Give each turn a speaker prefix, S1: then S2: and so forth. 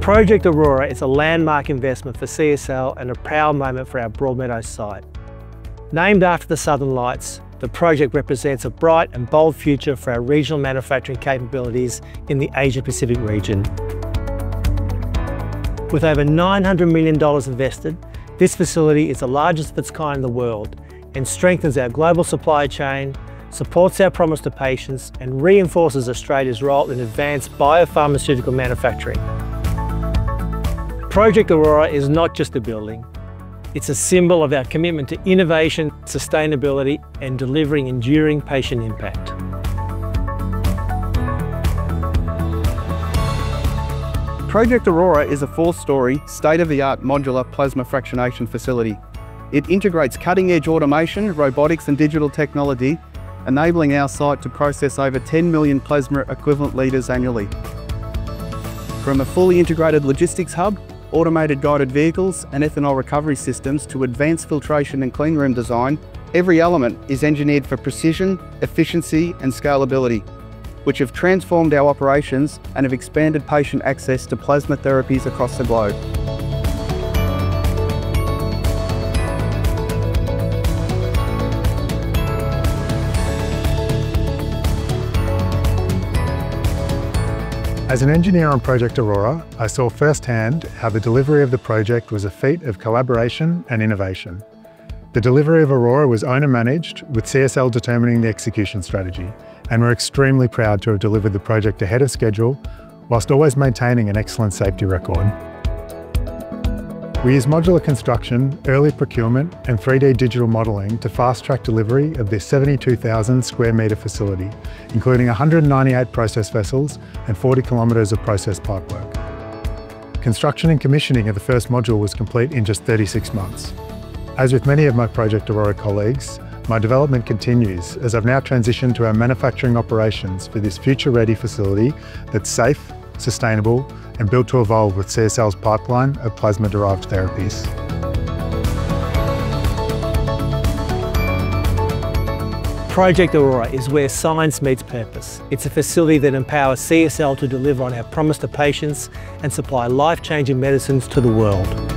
S1: Project Aurora is a landmark investment for CSL and a proud moment for our Broadmeadows site. Named after the Southern Lights, the project represents a bright and bold future for our regional manufacturing capabilities in the Asia Pacific region. With over $900 million invested, this facility is the largest of its kind in the world and strengthens our global supply chain, supports our promise to patients and reinforces Australia's role in advanced biopharmaceutical manufacturing. Project Aurora is not just a building, it's a symbol of our commitment to innovation, sustainability and delivering enduring patient impact.
S2: Project Aurora is a four-storey, state-of-the-art modular plasma fractionation facility. It integrates cutting-edge automation, robotics and digital technology, enabling our site to process over 10 million plasma equivalent litres annually. From a fully integrated logistics hub automated guided vehicles and ethanol recovery systems to advanced filtration and cleanroom design, every element is engineered for precision, efficiency and scalability, which have transformed our operations and have expanded patient access to plasma therapies across the globe.
S3: As an engineer on Project Aurora, I saw firsthand how the delivery of the project was a feat of collaboration and innovation. The delivery of Aurora was owner-managed, with CSL determining the execution strategy, and we're extremely proud to have delivered the project ahead of schedule, whilst always maintaining an excellent safety record. We use modular construction, early procurement and 3D digital modelling to fast-track delivery of this 72,000 square metre facility, including 198 process vessels and 40 kilometres of process pipework. Construction and commissioning of the first module was complete in just 36 months. As with many of my Project Aurora colleagues, my development continues as I've now transitioned to our manufacturing operations for this future-ready facility that's safe, sustainable and built to evolve with CSL's pipeline of plasma-derived therapies.
S1: Project Aurora is where science meets purpose. It's a facility that empowers CSL to deliver on our promise to patients and supply life-changing medicines to the world.